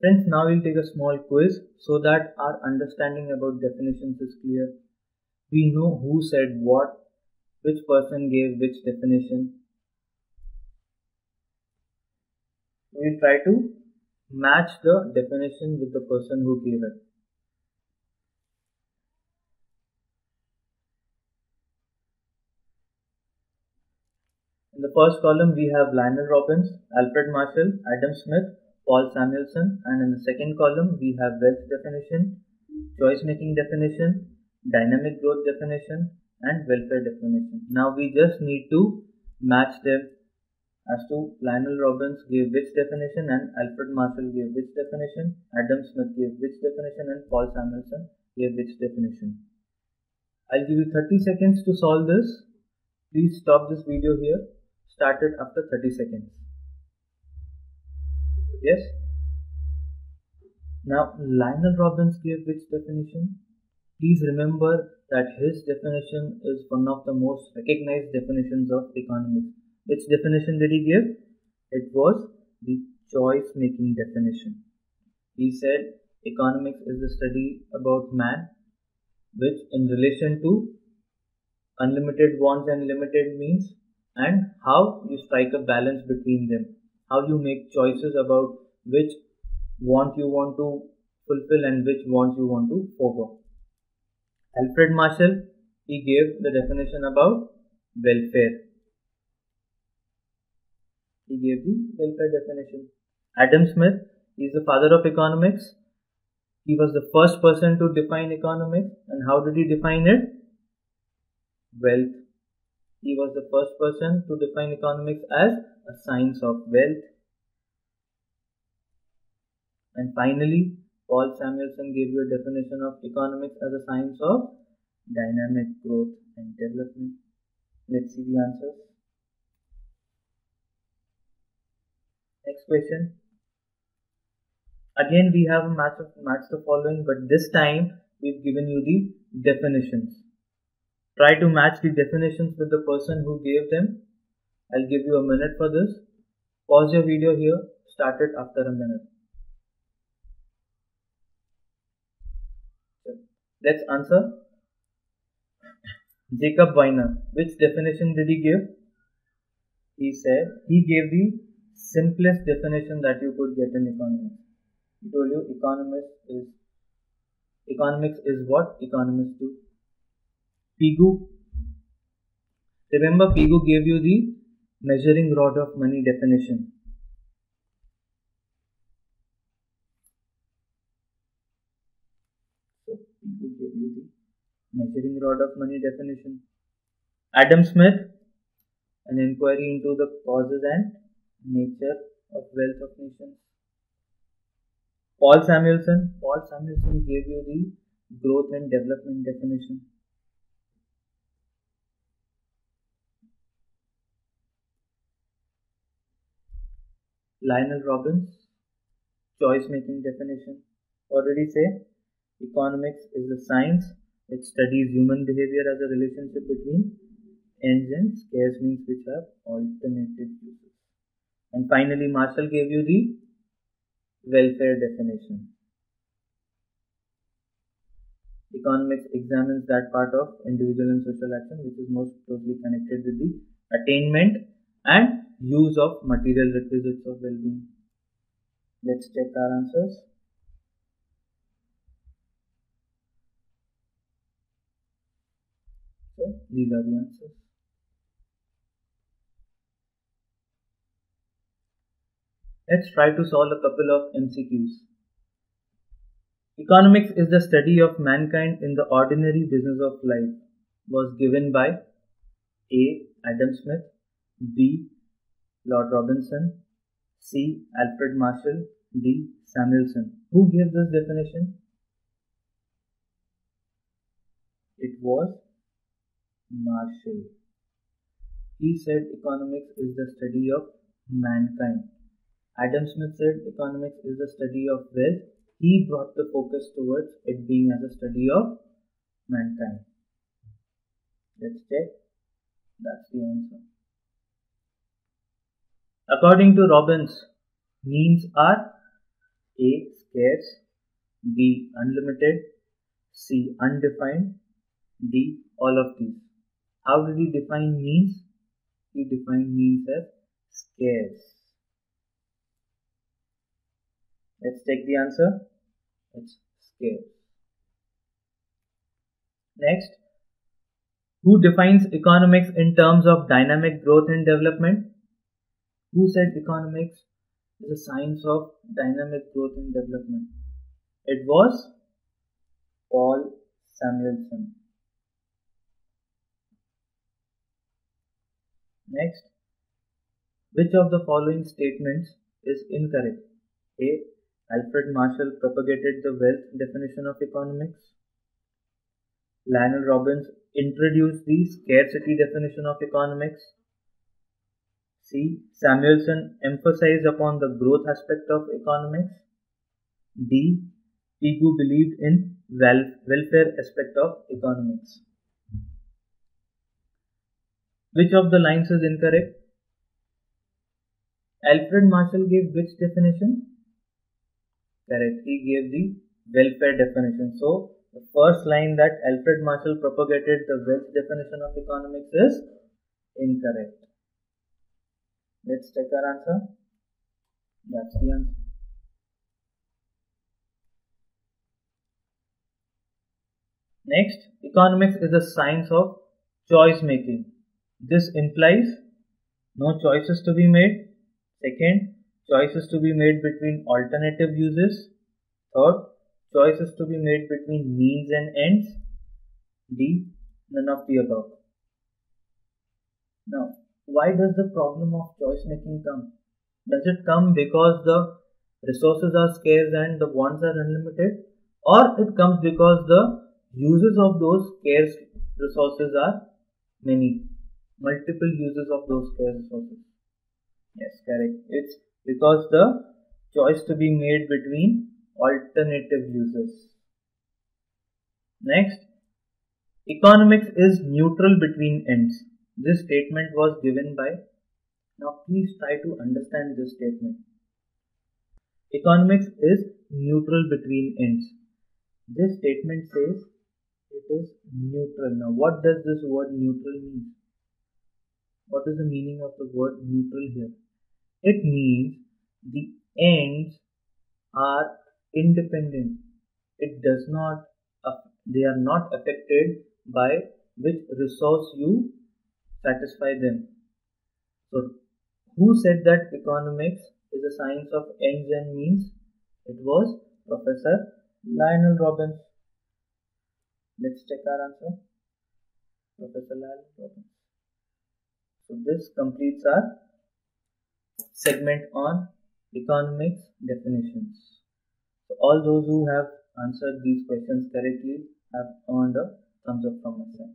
Friends, now we'll take a small quiz so that our understanding about definitions is clear. We know who said what, which person gave which definition. We'll try to match the definition with the person who gave it. In the first column, we have Lionel Robbins, Alfred Marshall, Adam Smith, Paul Samuelson, and in the second column, we have wealth definition, choice making definition, dynamic growth definition, and welfare definition. Now we just need to match them as to Lionel Robbins gave which definition and Alfred Marshall gave which definition, Adam Smith gave which definition, and Paul Samuelson gave which definition. I'll give you 30 seconds to solve this. Please stop this video here started after 30 seconds. Yes? Now, Lionel Robbins gave which definition? Please remember that his definition is one of the most recognized definitions of economics. Which definition did he give? It was the choice making definition. He said economics is the study about man, which in relation to unlimited wants and limited means and how you strike a balance between them, how you make choices about which want you want to fulfill and which wants you want to forego. Alfred Marshall, he gave the definition about welfare. He gave the welfare definition. Adam Smith, is the father of economics. He was the first person to define economics. And how did he define it? Wealth he was the first person to define economics as a science of wealth. And finally, Paul Samuelson gave you a definition of economics as a science of dynamic growth and development. Let's see the answers. Next question. Again, we have a match of match the following, but this time we've given you the definitions. Try to match the definitions with the person who gave them. I'll give you a minute for this. Pause your video here. Start it after a minute. Let's answer. Jacob Viner. Which definition did he give? He said he gave the simplest definition that you could get in economics. He told you economics is economics is what economists do. Pigou. Remember, Pigou gave you the measuring rod of money definition. So, gave you the measuring rod of money definition. Adam Smith, an inquiry into the causes and nature of wealth of nations. Paul Samuelson, Paul Samuelson gave you the growth and development definition. Lionel Robbins, choice making definition. Already say economics is the science which studies human behavior as a relationship between ends and scarce means which have alternative uses. And finally, Marshall gave you the welfare definition. Economics examines that part of individual and social action which is most closely connected with the attainment and use of material requisites of well-being. Let's check our answers. So these are the answers. Let's try to solve a couple of MCQs. Economics is the study of mankind in the ordinary business of life was given by A. Adam Smith, B. Lord Robinson, C. Alfred Marshall, D. Samuelson. Who gave this definition? It was Marshall. He said economics is the study of mankind. Adam Smith said economics is the study of wealth. He brought the focus towards it being as a study of mankind. Let's check. That's the answer. According to Robbins, means are A. Scarce B. Unlimited C. Undefined D. All of these. How did he define means? He defined means as scarce. Let's take the answer. It's scarce. Next, who defines economics in terms of dynamic growth and development? Who said economics is a science of dynamic growth and development? It was Paul Samuelson. Next, which of the following statements is incorrect? A. Alfred Marshall propagated the wealth definition of economics. Lionel Robbins introduced the scarcity definition of economics. C. Samuelson emphasized upon the growth aspect of economics. D. Pigou believed in welfare aspect of economics. Which of the lines is incorrect? Alfred Marshall gave which definition? Correct. He gave the welfare definition. So, the first line that Alfred Marshall propagated the wealth definition of economics is incorrect. Let's check our answer. That's the answer. Next, economics is the science of choice making. This implies no choices to be made. Second, choices to be made between alternative uses. Third, choices to be made between means and ends. D. None of the above. Now, why does the problem of choice making come? Does it come because the resources are scarce and the wants are unlimited? Or it comes because the uses of those scarce resources are many? Multiple uses of those scarce resources. Yes, correct. It's because the choice to be made between alternative uses. Next, economics is neutral between ends. This statement was given by, now please try to understand this statement. Economics is neutral between ends. This statement says it is neutral. Now, what does this word neutral mean? What is the meaning of the word neutral here? It means the ends are independent. It does not, they are not affected by which resource you satisfy them. So, who said that economics is a science of ends and means? It was Professor Lionel Robbins. Let's check our answer. Professor Lionel Robbins. So, this completes our segment on economics definitions. So all those who have answered these questions correctly have earned a thumbs up from my side.